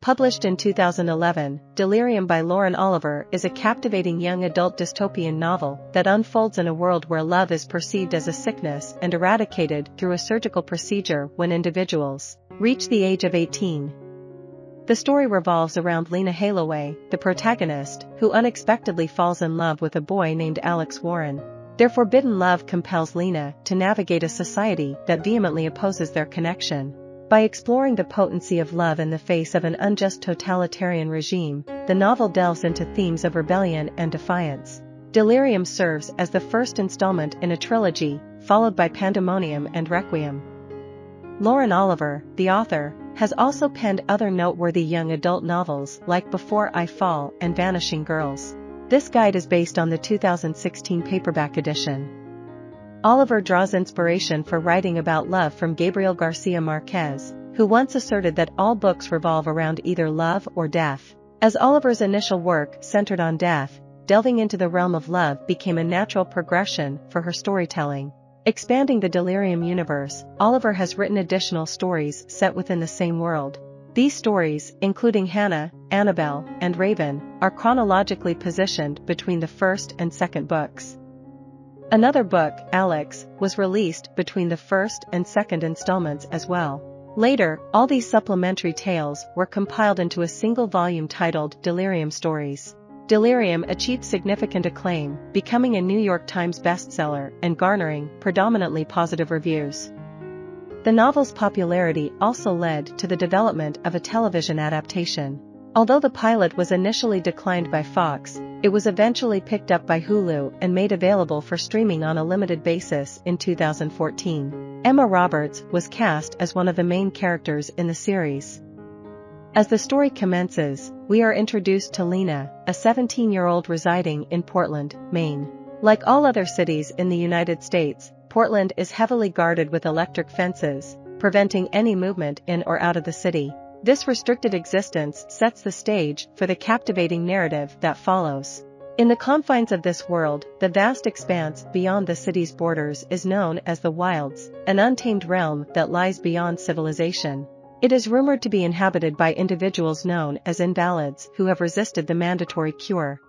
Published in 2011, Delirium by Lauren Oliver is a captivating young adult dystopian novel that unfolds in a world where love is perceived as a sickness and eradicated through a surgical procedure when individuals reach the age of 18. The story revolves around Lena Haloway, the protagonist, who unexpectedly falls in love with a boy named Alex Warren. Their forbidden love compels Lena to navigate a society that vehemently opposes their connection. By exploring the potency of love in the face of an unjust totalitarian regime, the novel delves into themes of rebellion and defiance. Delirium serves as the first installment in a trilogy, followed by Pandemonium and Requiem. Lauren Oliver, the author, has also penned other noteworthy young adult novels like Before I Fall and Vanishing Girls. This guide is based on the 2016 paperback edition. Oliver draws inspiration for writing about love from Gabriel Garcia Marquez, who once asserted that all books revolve around either love or death. As Oliver's initial work centered on death, delving into the realm of love became a natural progression for her storytelling. Expanding the Delirium universe, Oliver has written additional stories set within the same world. These stories, including Hannah, Annabelle, and Raven, are chronologically positioned between the first and second books. Another book, Alex, was released between the first and second installments as well. Later, all these supplementary tales were compiled into a single volume titled Delirium Stories. Delirium achieved significant acclaim, becoming a New York Times bestseller and garnering predominantly positive reviews. The novel's popularity also led to the development of a television adaptation. Although the pilot was initially declined by Fox, it was eventually picked up by Hulu and made available for streaming on a limited basis in 2014. Emma Roberts was cast as one of the main characters in the series. As the story commences, we are introduced to Lena, a 17-year-old residing in Portland, Maine. Like all other cities in the United States, Portland is heavily guarded with electric fences, preventing any movement in or out of the city. This restricted existence sets the stage for the captivating narrative that follows. In the confines of this world, the vast expanse beyond the city's borders is known as the Wilds, an untamed realm that lies beyond civilization. It is rumored to be inhabited by individuals known as invalids who have resisted the mandatory cure.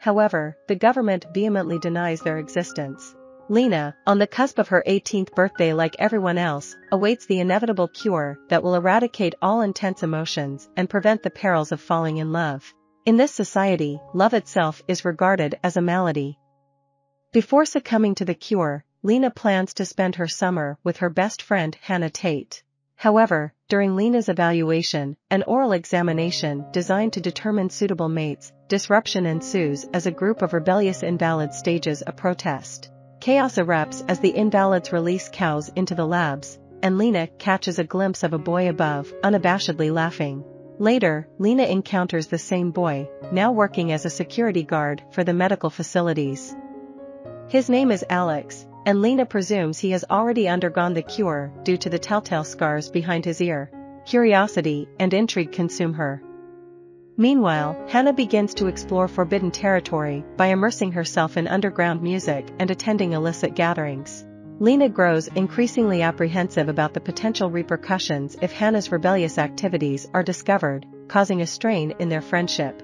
However, the government vehemently denies their existence. Lena, on the cusp of her 18th birthday like everyone else, awaits the inevitable cure that will eradicate all intense emotions and prevent the perils of falling in love. In this society, love itself is regarded as a malady. Before succumbing to the cure, Lena plans to spend her summer with her best friend Hannah Tate. However, during Lena's evaluation, an oral examination designed to determine suitable mates, disruption ensues as a group of rebellious invalids stages a protest. Chaos erupts as the invalids release cows into the labs, and Lena catches a glimpse of a boy above, unabashedly laughing. Later, Lena encounters the same boy, now working as a security guard for the medical facilities. His name is Alex, and Lena presumes he has already undergone the cure due to the telltale scars behind his ear. Curiosity and intrigue consume her. Meanwhile, Hannah begins to explore forbidden territory by immersing herself in underground music and attending illicit gatherings. Lena grows increasingly apprehensive about the potential repercussions if Hannah's rebellious activities are discovered, causing a strain in their friendship.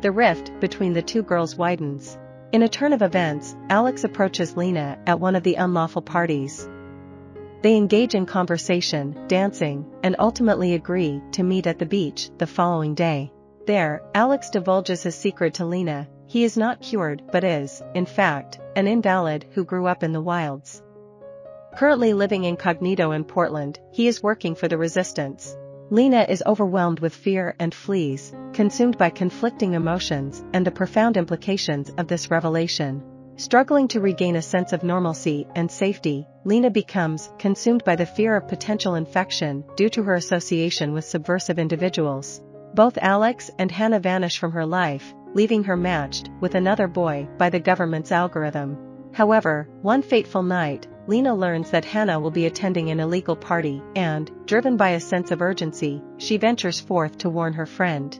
The rift between the two girls widens. In a turn of events, Alex approaches Lena at one of the unlawful parties. They engage in conversation, dancing, and ultimately agree to meet at the beach the following day. There, Alex divulges his secret to Lena, he is not cured but is, in fact, an invalid who grew up in the wilds. Currently living incognito in Portland, he is working for the resistance. Lena is overwhelmed with fear and flees, consumed by conflicting emotions and the profound implications of this revelation. Struggling to regain a sense of normalcy and safety, Lena becomes consumed by the fear of potential infection due to her association with subversive individuals. Both Alex and Hannah vanish from her life, leaving her matched with another boy by the government's algorithm. However, one fateful night, Lena learns that Hannah will be attending an illegal party and, driven by a sense of urgency, she ventures forth to warn her friend.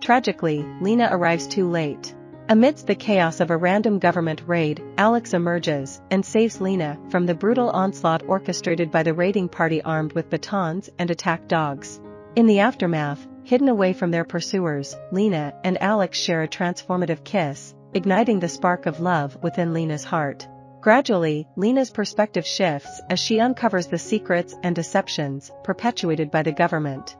Tragically, Lena arrives too late. Amidst the chaos of a random government raid, Alex emerges and saves Lena from the brutal onslaught orchestrated by the raiding party armed with batons and attack dogs. In the aftermath, hidden away from their pursuers, Lena and Alex share a transformative kiss, igniting the spark of love within Lena's heart. Gradually, Lena's perspective shifts as she uncovers the secrets and deceptions perpetuated by the government.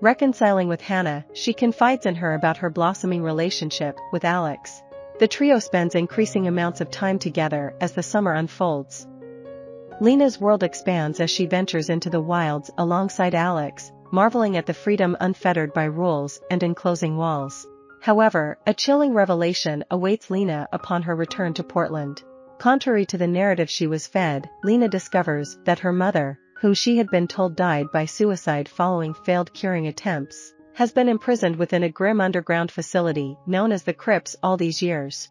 Reconciling with Hannah, she confides in her about her blossoming relationship with Alex. The trio spends increasing amounts of time together as the summer unfolds. Lena's world expands as she ventures into the wilds alongside Alex, marveling at the freedom unfettered by rules and enclosing walls. However, a chilling revelation awaits Lena upon her return to Portland. Contrary to the narrative she was fed, Lena discovers that her mother, whom she had been told died by suicide following failed curing attempts, has been imprisoned within a grim underground facility known as the Crypts all these years.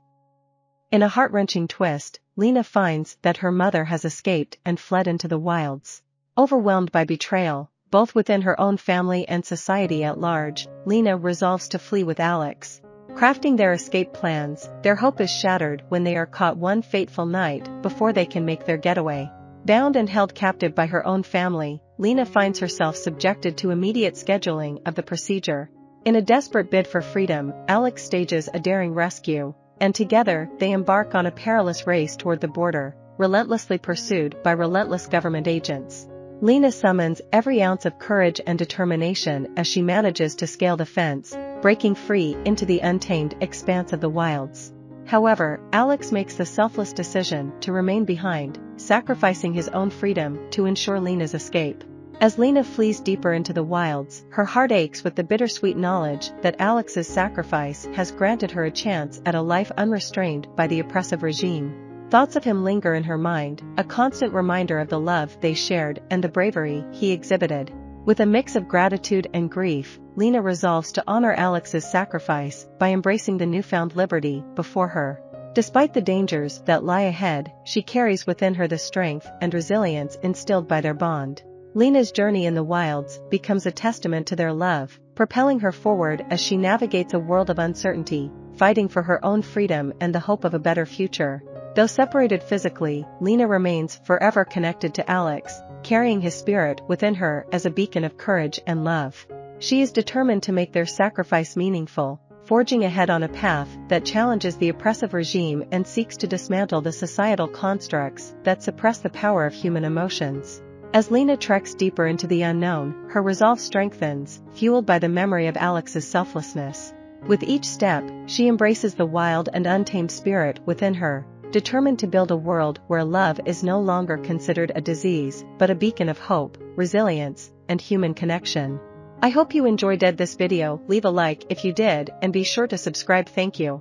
In a heart-wrenching twist, Lena finds that her mother has escaped and fled into the wilds. Overwhelmed by betrayal, both within her own family and society at large, Lena resolves to flee with Alex. Crafting their escape plans, their hope is shattered when they are caught one fateful night before they can make their getaway. Bound and held captive by her own family, Lena finds herself subjected to immediate scheduling of the procedure. In a desperate bid for freedom, Alex stages a daring rescue, and together they embark on a perilous race toward the border, relentlessly pursued by relentless government agents. Lena summons every ounce of courage and determination as she manages to scale the fence, breaking free into the untamed expanse of the wilds. However, Alex makes the selfless decision to remain behind, sacrificing his own freedom to ensure Lena's escape. As Lena flees deeper into the wilds, her heart aches with the bittersweet knowledge that Alex's sacrifice has granted her a chance at a life unrestrained by the oppressive regime. Thoughts of him linger in her mind, a constant reminder of the love they shared and the bravery he exhibited. With a mix of gratitude and grief, Lena resolves to honor Alex's sacrifice by embracing the newfound liberty before her. Despite the dangers that lie ahead, she carries within her the strength and resilience instilled by their bond. Lena's journey in the wilds becomes a testament to their love, propelling her forward as she navigates a world of uncertainty, fighting for her own freedom and the hope of a better future. Though separated physically, Lena remains forever connected to Alex, carrying his spirit within her as a beacon of courage and love. She is determined to make their sacrifice meaningful, forging ahead on a path that challenges the oppressive regime and seeks to dismantle the societal constructs that suppress the power of human emotions. As Lena treks deeper into the unknown, her resolve strengthens, fueled by the memory of Alex's selflessness. With each step, she embraces the wild and untamed spirit within her, determined to build a world where love is no longer considered a disease, but a beacon of hope, resilience, and human connection. I hope you enjoyed this video, leave a like if you did and be sure to subscribe thank you.